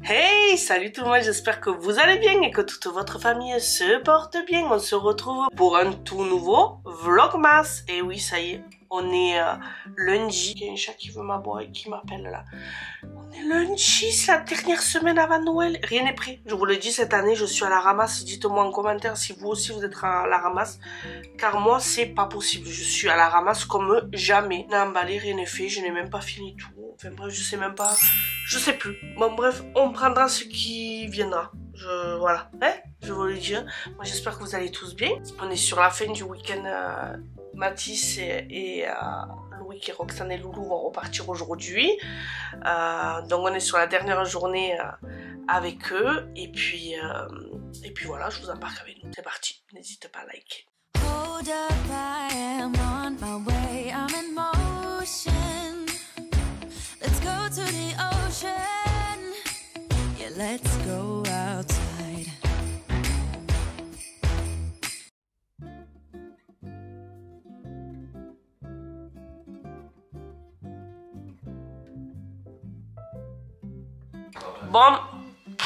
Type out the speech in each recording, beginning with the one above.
Hey, salut tout le monde, j'espère que vous allez bien et que toute votre famille se porte bien. On se retrouve pour un tout nouveau Vlogmas. Et oui, ça y est, on est euh, lundi. Il y a un chat qui veut m'aboyer qui m'appelle là. On est lundi, c'est la dernière semaine avant Noël. Rien n'est prêt. Je vous le dis, cette année, je suis à la ramasse. Dites-moi en commentaire si vous aussi vous êtes à la ramasse. Car moi, c'est pas possible. Je suis à la ramasse comme jamais. N'a emballé, rien n'est fait. Je n'ai même pas fini tout. Enfin bref, je sais même pas. Je sais plus. Bon bref, on prendra ce qui viendra. Voilà. Je vous le dire. Moi j'espère que vous allez tous bien. On est sur la fin du week-end. Euh, Mathis et, euh, Louis et Roxane et Loulou vont repartir aujourd'hui. Euh, donc on est sur la dernière journée euh, avec eux. Et puis, et puis voilà, je vous embarque avec nous. C'est parti. N'hésitez pas à liker. Hold up, I am on my way. I'm in motion. Let's go to the ocean. Yeah, let's go Bon,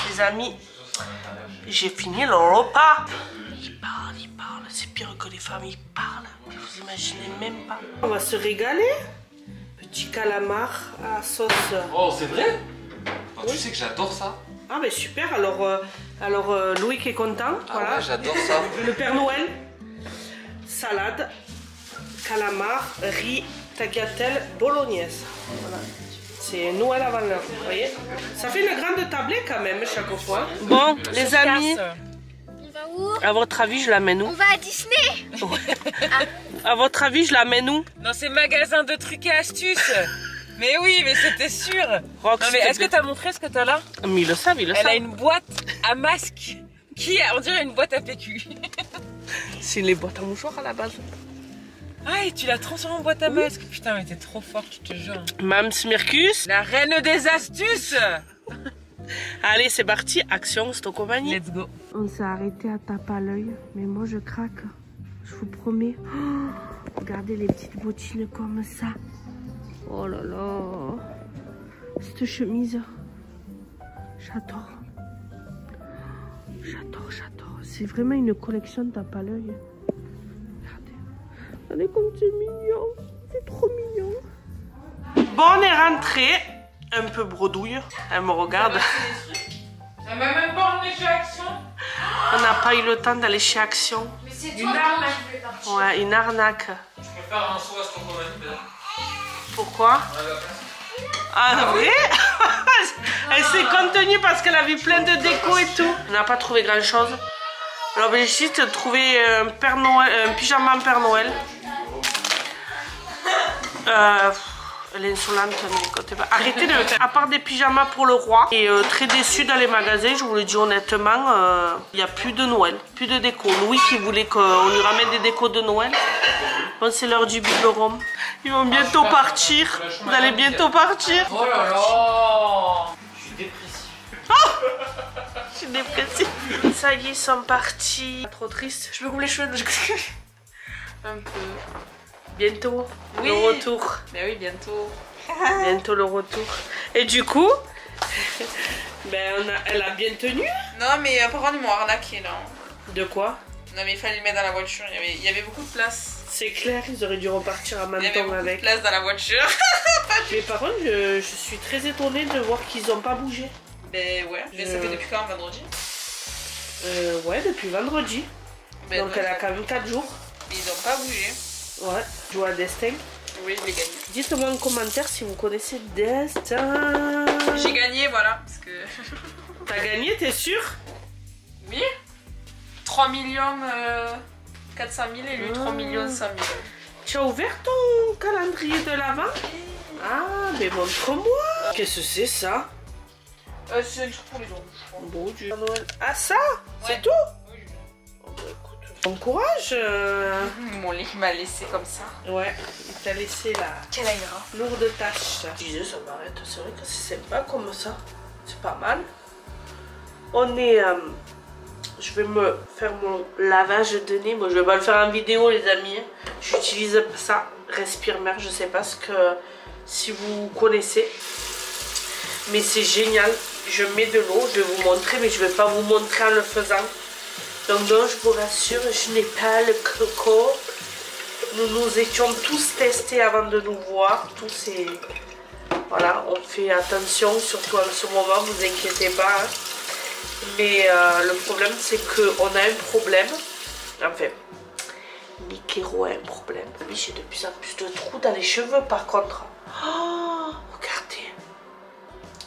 les amis, j'ai fini le repas. Il parle, il parle. C'est pire que les femmes, ils parlent. Vous imaginez même pas. On va se régaler. Petit calamar à sauce. Oh, c'est vrai? Oh, Tu sais que j'adore ça Ah, ben super. Alors, euh, alors euh, Louis qui est content. Ah voilà. ouais, j'adore ça. Le Père Noël. Salade, calamar, riz, tagliatelle, bolognaise. Voilà. C'est Noël avant l'heure, vous voyez Ça fait une grande tablée quand même chaque fois. Bon, les amis, On va où? à votre avis, je l'amène où? On va à Disney À votre avis, je l'amène où? Dans ces magasins de trucs et astuces. Mais oui, mais c'était sûr. Rox, Non mais s'il te est-ce que t'as montré ce que t'as là? Mais ils le savent, ils le Elle a une boîte à masque. Qui a On dirait une boîte à PQ. C'est les boîtes à mouchoirs à la base. Ah et tu l'as transformée en boîte à masque. Putain mais t'es trop forte, je te jure. Mams Mircus. La reine des astuces. Allez, c'est parti. Action, c'est en compagnie. Let's go. On s'est arrêté à taper à l'œil, mais moi je craque. Je vous promets. Oh, regardez les petites bottines comme ça. Oh là là. Cette chemise. J'adore. J'adore, j'adore. C'est vraiment une collection de tape à l'œil. Regardez. Comme c'est mignon. C'est trop mignon. Bon, on est rentré. Un peu bredouille. Elle me regarde. Elle m'a même pas emmené chez Action. On n'a pas eu le temps d'aller chez Action. Mais c'est Une arnaque. Ouais, une arnaque. Je faire un saut à ce qu'on Pourquoi Ah, vrai Elle s'est contenue parce qu'elle a vu plein de déco et tout. On n'a pas trouvé grand chose. L'objectif c'était de trouver un, Père Noël, un pyjama en Père Noël. Euh, elle est insolente, mais écoutez pas. Arrêtez de faire. À part des pyjamas pour le roi. Et euh, très déçue dans les magasins, je vous le dis honnêtement, euh, il n'y a plus de Noël, plus de déco. Louis qui voulait qu'on lui ramène des décos de Noël. Bon, c'est l'heure du biberon. Ils vont bientôt partir. Vous allez bientôt partir. Oh là là Je suis dépressif. Je suis dépressive. Ça y est, ils sont partis. Trop triste. Je me coupe les cheveux. Un peu. Bientôt, Oui. le retour. Mais oui, bientôt. Bientôt le retour. Et du coup, ben, on a- elle a bien tenu. Non mais par contre ils m'ont arnaqué là. De quoi? Non mais il fallait le mettre dans la voiture. Il y avait, il y avait beaucoup de place. C'est clair, ils auraient dû repartir à Il y avait Menton beaucoup de avec. place dans la voiture. Mais par contre, je, je suis très étonnée de voir qu'ils n'ont pas bougé. Ben ouais. Mais ça Euh. fait depuis quand vendredi? Euh, ouais, depuis vendredi. Ben, Donc elle a quand même 4 jours. Ils ont pas bougé. Ouais, joue à Destin. Oui, je l'ai gagné. Dites-moi en commentaire si vous connaissez Destin. J'ai gagné, voilà. Parce que. T'as gagné, t'es sûr? Oui 3 millions euh, 400 000 et lui 3 Ah. millions 100 000. Tu as ouvert ton calendrier de l'avant? Ah, mais montre-moi Qu'est-ce que c'est ça? Euh, c'est juste pour les crois. Bon Dieu. Ah, ça? C'est tout? Bon courage euh. Mon lit m'a laissé comme ça. Ouais, il t'a laissé la Quelle lourde tâche. Je disais, ça m'arrête, c'est vrai que c'est sympa comme ça. C'est pas mal. On est... euh, Je vais me faire mon lavage de nez. Moi, je vais pas le faire en vidéo, les amis. J'utilise ça, Respire Mère. Je sais pas ce que... Si vous connaissez. Mais c'est génial. je mets de l'eau, je vais vous montrer, mais je vais pas vous montrer en le faisant. Donc non, je vous rassure, je n'ai pas le coco. Nous nous étions tous testés avant de nous voir, tous et voilà, on fait attention, surtout en ce moment, vous inquiétez pas. hein. Mais euh, le problème, c'est qu'on a un problème. Enfin, Nikero a un problème. Oui, j'ai de plus en plus de trous dans les cheveux, par contre. Oh, regardez.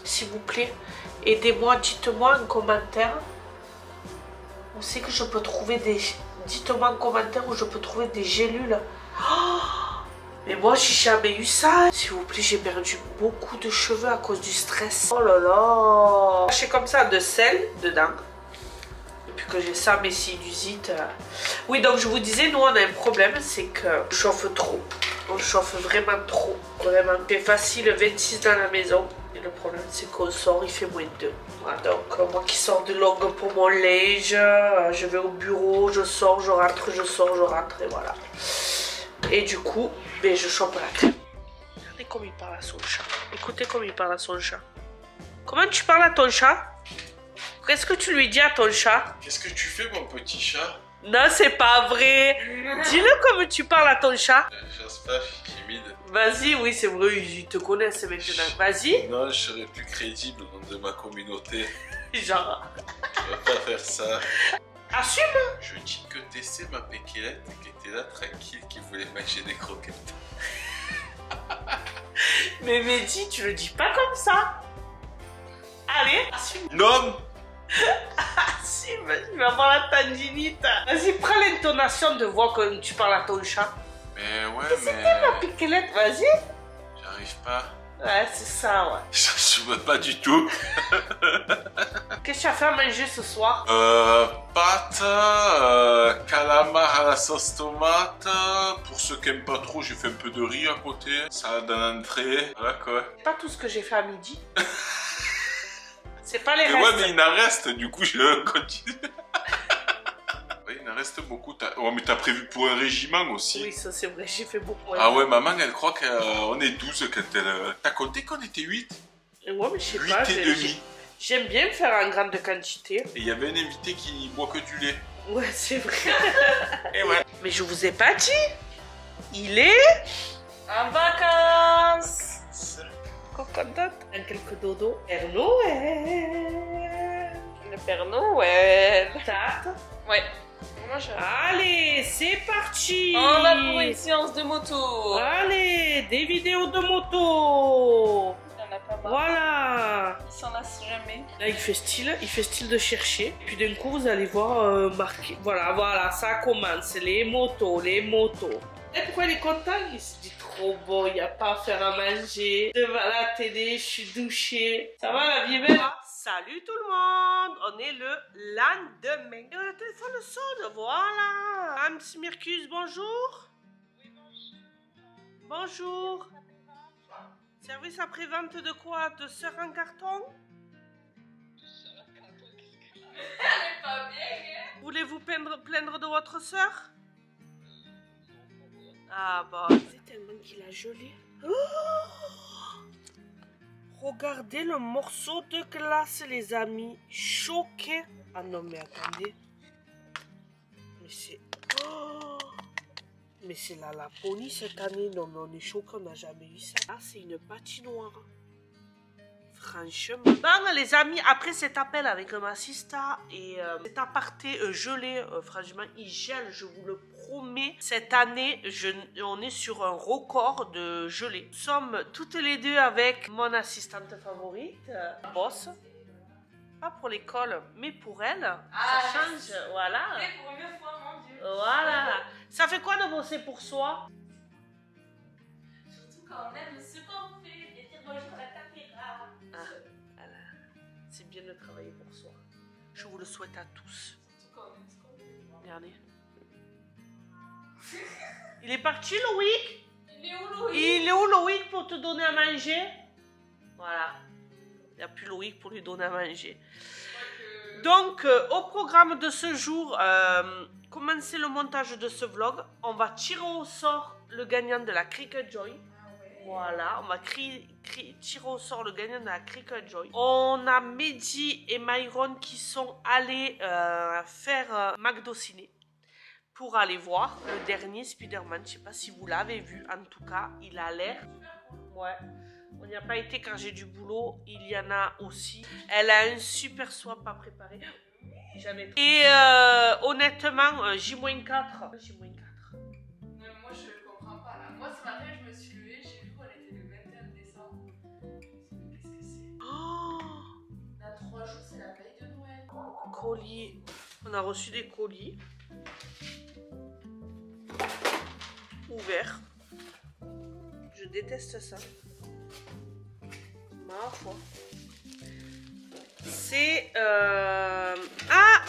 S'il vous plaît, aidez-moi, dites-moi en commentaire où c'est que je peux trouver des... Dites-moi en commentaire où je peux trouver des gélules. Oh, mais moi, j'ai jamais eu ça. S'il vous plaît, j'ai perdu beaucoup de cheveux à cause du stress. Oh là là. J'ai comme ça de sel dedans. Depuis que j'ai ça, mes sinusite. euh. Oui, donc je vous disais, nous, on a un problème, c'est que on chauffe trop. On chauffe vraiment trop. Vraiment. C'est facile, 26 dans la maison. Le problème, c'est qu'on sort, il fait moins de 2. Voilà, donc, euh, moi qui sors de longue pour mon linge, euh, je vais au bureau, je sors, je rentre, je sors, je rentre, et voilà. Et du coup, ben, je chope la crème. Regardez comme il parle à son chat. Écoutez comme il parle à son chat. Comment tu parles à ton chat? Qu'est-ce que tu lui dis à ton chat? Qu'est-ce que tu fais, mon petit chat? Non, c'est pas vrai. Dis-le comme tu parles à ton chat. Euh, J'ose pas, je suis timide. Vas-y, oui, c'est vrai, ils te connaissent maintenant. Vas-y. Non, je serais plus crédible au nom de ma communauté. Genre, Je vais pas faire ça. assume. Je dis que t'essaies ma péquelette qui était là tranquille, qui voulait manger des croquettes. Mais Mehdi, tu le dis pas comme ça. Allez, assume. Non Assume, il va avoir la tendinite. Vas-y, prends l'intonation de voix quand tu parles à ton chat. Mais ouais, mais. Piquelette, vas-y. J'arrive pas. Ouais, c'est ça, ouais. J'assume pas du tout. Qu'est-ce que tu as fait à manger ce soir? Euh, pâtes, euh, calamar à la sauce tomate. Pour ceux qui aiment pas trop, j'ai fait un peu de riz à côté. Salade en entrée. Voilà quoi. Pas tout ce que j'ai fait à midi. c'est pas les Mais ouais, restes. mais il en reste, du coup, je continue. il en reste beaucoup. T'as- Ouais, mais t'as prévu pour un régiment aussi. Oui, ça c'est vrai, j'ai fait beaucoup. Ah ouais, maman, elle croit qu'on est 12 quand elle... T'as compté qu'on était 8 Et Ouais, mais je sais 8 pas. et demi. J'aime bien faire en grande quantité. Et il y avait un invité qui boit que du lait. Ouais, c'est vrai. Et ouais. Mais je vous ai pas dit. Il est En vacances cocotte. Un quelques dodo. Père Noël. Le Père Noël. Tarte. Ouais. Allez, c'est parti. On va pour une séance de moto. Allez, des vidéos de moto. Il en a pas marre. Voilà. Il s'en lasse jamais. Là, il fait style, il fait style de chercher. Puis d'un coup, vous allez voir euh, marqué. Voilà, voilà, ça commence. Les motos, les motos. Et pourquoi il est content Il se dit trop beau, il n'y a pas à faire à manger. Devant la télé, je suis douchée. Ça va la vie belle Salut tout le monde On est le lendemain. Et le téléphone sonne, voilà. Anne Smircus, bonjour. Bonjour. Service après-vente de quoi? De sœur en carton? Pas bien, Voulez-vous plaindre, plaindre de votre sœur? Ah bah, c'est tellement qu'il a gelé. Oh Regardez le morceau de glace, les amis. Choqué. Ah non, mais attendez. Mais c'est... Oh mais c'est la Laponie cette année. Non, mais on est choqué, on n'a jamais eu ça. Ah, c'est une patinoire. Franchement. Bon, les amis, après cet appel avec ma sista et euh, cet aparté euh, gelé, euh, franchement, il gèle, je vous le promets. Cette année, je, on est sur un record de gelée. Nous sommes toutes les deux avec mon assistante favorite, Boss. Pas pour l'école, mais pour elle. Ah, ça change, voilà. pour une fois, mon Dieu. Voilà. Ça fait quoi de bosser pour soi? Surtout quand on aime De travailler pour soi. Je vous le souhaite à tous. Regardez. Il est parti, Loïc? Il est où, Louis Il est où, Loïc, pour te donner à manger? Voilà. Il n'y a plus Loïc pour lui donner à manger. Donc, euh, au programme de ce jour, euh, commencer le montage de ce vlog. On va tirer au sort le gagnant de la Cricket Joy. Voilà, on va cri- cri- tirer au sort le gagnant de la Cricket Joy. On a Mehdi et Myron qui sont allés euh, faire euh, McDo Ciné pour aller voir le dernier Spider-Man. Je sais pas si vous l'avez vu, en tout cas, il a l'air. Ouais. On n'y a pas été quand j'ai du boulot. Il y en a aussi. Elle a un super swap à préparer. Jamais. Et euh, honnêtement, euh, J-4. J-4. On a reçu des colis. Ouverts. Je déteste ça. Ma foi. C'est... euh, Ah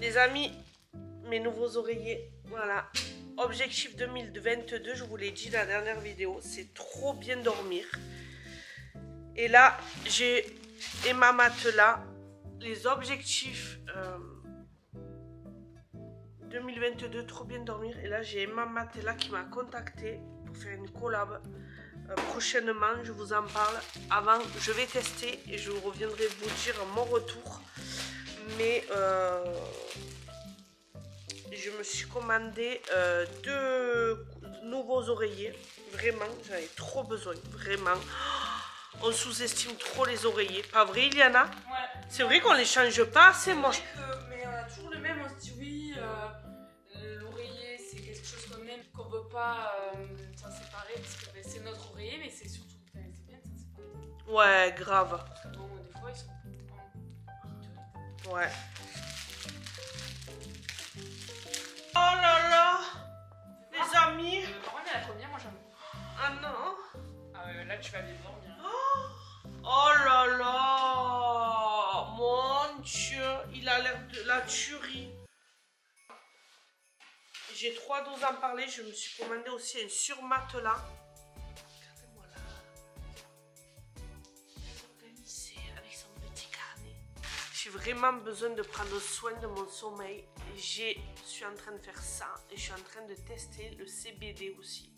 Les amis, mes nouveaux oreillers. Voilà. Objectif 2022, je vous l'ai dit dans la dernière vidéo, c'est trop bien dormir. Et là, j'ai Emma Matelas, les objectifs euh, 2022, trop bien dormir. Et là, j'ai Emma Matela qui m'a contacté pour faire une collab. Euh, prochainement, je vous en parle. Avant, je vais tester et je reviendrai vous dire mon retour. Mais euh, je me suis commandé euh, deux nouveaux oreillers. Vraiment, j'en ai trop besoin. Vraiment. On sous-estime trop les oreillers. Pas vrai, Iliana Ouais. C'est vrai qu'on les change pas assez que- mais on a toujours le même, on se dit oui, euh, l'oreiller c'est quelque chose qu'on aime, qu'on veut pas euh, s'en séparer parce que ben, c'est notre oreiller, mais c'est surtout, ben, c'est bien de s'en séparer. Ouais, grave. Parce que bon, des fois ils sont en Ouais. Oh là là Les amis Euh, Par contre, elle a combien Moi j'en Ah non Ah, euh, là tu vas bien dormir. Tuerie J'ai trois doses à en parler. Je me suis commandé aussi un surmatelas. J'ai vraiment besoin de prendre soin de mon sommeil. Je suis en train de faire ça et je suis en train de tester le CBD aussi.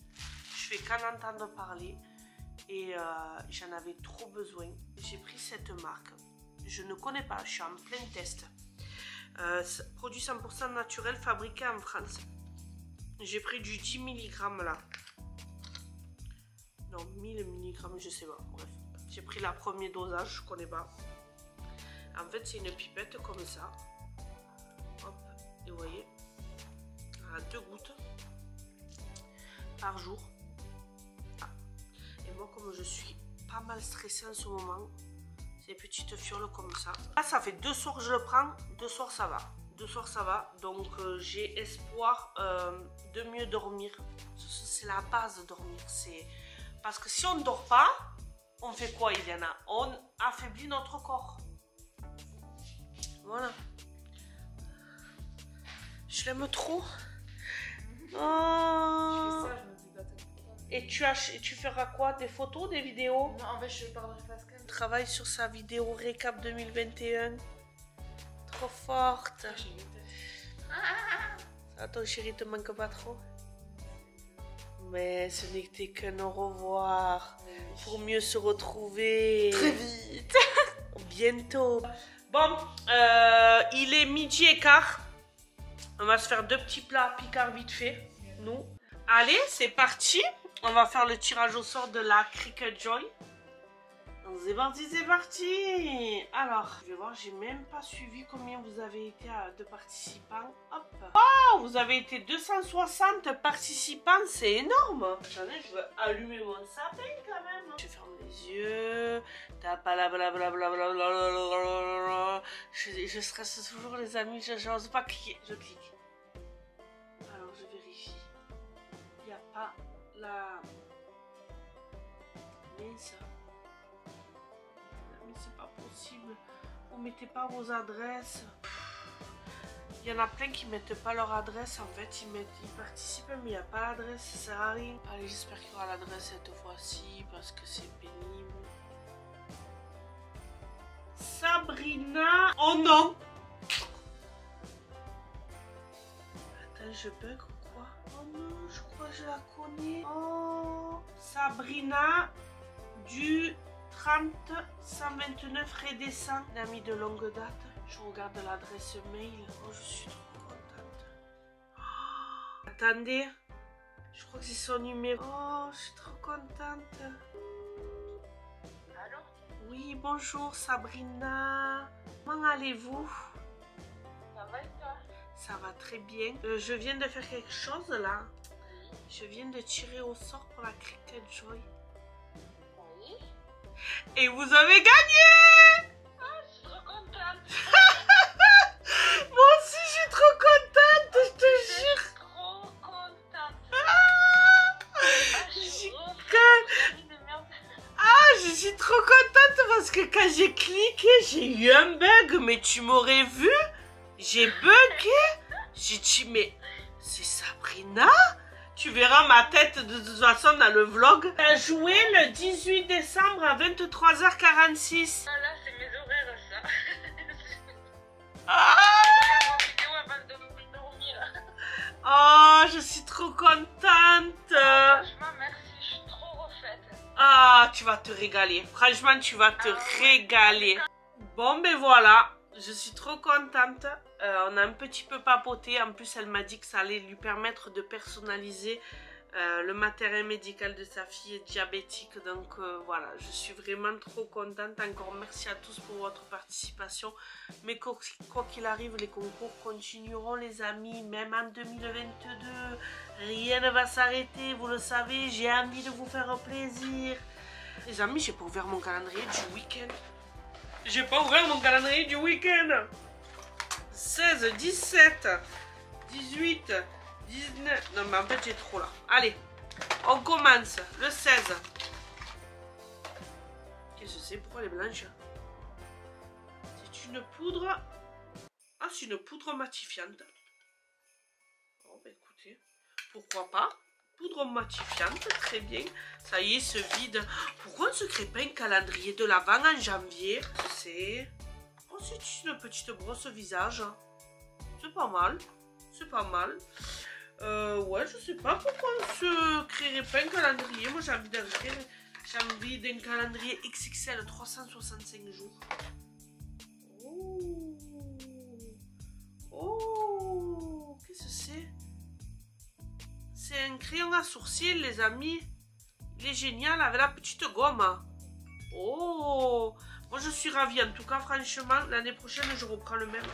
Je fais qu'en entendre parler et euh, j'en avais trop besoin. J'ai pris cette marque. Je ne connais pas, je suis en plein test. Euh, produit 100% naturel fabriqué en France. J'ai pris du 10 mg là. Non, 1000 mg, je sais pas. Bref, j'ai pris la premier dosage, je connais pas. En fait, c'est une pipette comme ça. Hop, et vous voyez, à deux gouttes par jour. Et moi, comme je suis pas mal stressée en ce moment, ces petites fioles comme ça. Là, ça fait deux soirs que je le prends, deux soirs ça va. Deux soirs ça va, donc euh, j'ai espoir euh, de mieux dormir. C'est la base de dormir. C'est parce que si on ne dort pas, on fait quoi, Iliana On affaiblit notre corps. Voilà. Je l'aime trop. Je fais ça, je me dis, bah, t'as Et tu, as, tu feras quoi? Des photos, des vidéos? Non, en fait, je parlerai Pascal. Travaille sur sa vidéo récap 2021. Trop forte. J'ai une tête. Ça, ton chéri te manque pas trop Mais ce n'était qu'un au revoir. Pour mieux se retrouver. Très vite. Bientôt. Bon, euh, il est midi et quart. On va se faire deux petits plats picards vite fait. Nous. Allez, c'est parti. On va faire le tirage au sort de la Cricket Joy. C'est parti, c'est parti. Alors, je vais voir, j'ai même pas suivi combien vous avez été euh, de participants. Hop. Oh, vous avez été 260 participants, c'est énorme. Attendez, je vais allumer mon sapin quand même. Je ferme les yeux. Je, je stresse toujours les amis, je n'ose pas cliquer. Je clique. Alors je vérifie. Il n'y a pas la... Ça... C'est pas possible. Vous mettez pas vos adresses. Il y en a plein qui mettent pas leur adresse en fait, ils, ils participent mais il n'y a pas l'adresse, ça sert à rien. Allez, j'espère qu'il y aura l'adresse cette fois-ci parce que c'est pénible. Sabrina Oh non Attends, je bug ou quoi? Oh non, je crois que je la connais. Oh, Sabrina 30 129 Rédescent, une amie de longue date. Je regarde l'adresse mail. Oh, je suis trop contente. Oh, attendez, je crois que c'est son numéro. Oh, je suis trop contente. Allô? Oui, bonjour Sabrina. Comment allez-vous? Ça va et toi? Ça va très bien. Euh, je viens de faire quelque chose là. Je viens de tirer au sort pour la Cricket Joy. Et vous avez gagné Je suis trop contente. Moi aussi, je suis trop contente, je te jure. suis trop contente. Ah, Ah, je suis. Ah, je suis trop contente parce que quand j'ai cliqué, j'ai eu un bug, mais tu m'aurais vu? J'ai bugué dans le vlog. T'as joué le 18 décembre à 23h46. Ah, là, c'est mes horaires, ça. Ah me dormir. Oh, je suis trop contente Franchement, merci. Je suis trop refaite. Ah, tu vas te régaler. Franchement, tu vas te régaler. Bon, ben voilà. Je suis trop contente. Euh, on a un petit peu papoté. En plus, elle m'a dit que ça allait lui permettre de personnaliser euh, le matériel médical de sa fille est diabétique. Donc euh, voilà, je suis vraiment trop contente. Encore merci à tous pour votre participation. Mais quoi quoi qu'il arrive, les concours continueront, les amis, même en 2022. Rien ne va s'arrêter, vous le savez. J'ai envie de vous faire plaisir. Les amis, j'ai pas ouvert mon calendrier du week-end. J'ai pas ouvert mon calendrier du week-end. 16, 17, 18, 19. Non, mais en fait, j'ai trop là. Allez, on commence. Le 16. Qu'est-ce que c'est? Pourquoi elle est blanche? C'est une poudre. Ah, c'est une poudre matifiante. Bon, bah écoutez, pourquoi pas? Poudre matifiante, très bien. Ça y est, se vide. Pourquoi on ne se crée pas un calendrier de l'avant en janvier? C'est? Oh, c'est une petite brosse visage. C'est pas mal. C'est pas mal. Euh, ouais, je sais pas pourquoi on se créerait pas un calendrier. Moi, j'ai envie d'un calendrier XXL 365 jours. Oh, oh, qu'est-ce que c'est? C'est un crayon à sourcils, les amis. Il est génial avec la petite gomme. Oh, moi je suis ravie. En tout cas, franchement, l'année prochaine, je reprends le même.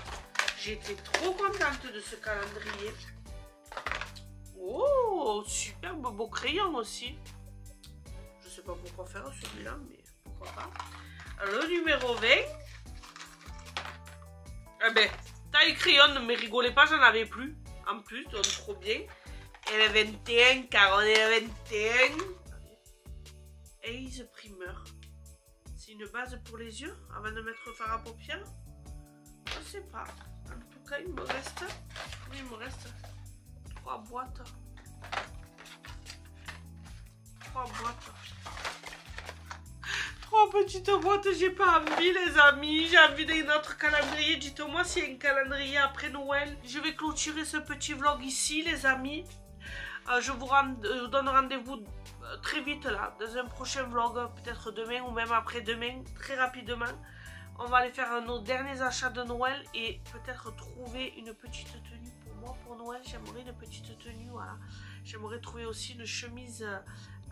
Été trop contente de ce calendrier. Oh, superbe beau crayon aussi. Je sais pas pourquoi faire celui-là, mais pourquoi pas. Le numéro 20. Ah ben, taille crayon, ne me rigolez pas, j'en avais plus. En plus, donc trop bien. Et le 21, car on est le 21. Ace Primer. C'est une base pour les yeux avant de mettre fard à paupières? Je sais pas. En tout cas, il me reste. Il me reste trois boîtes. Trois boîtes. Trois petites boîtes, j'ai pas envie, les amis. J'ai envie d'un autre calendrier. Dites-moi s'il y a un calendrier après Noël. Je vais clôturer ce petit vlog ici, les amis. Euh, je vous euh, donne rendez-vous euh, très vite là, dans un prochain vlog, peut-être demain ou même après-demain, très rapidement. On va aller faire nos derniers achats de Noël et peut-être trouver une petite tenue pour Noël. J'aimerais une petite tenue, voilà. J'aimerais trouver aussi une chemise euh,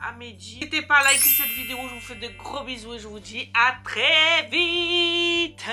à Mehdi. N'hésitez pas à liker cette vidéo, je vous fais de gros bisous et je vous dis à très vite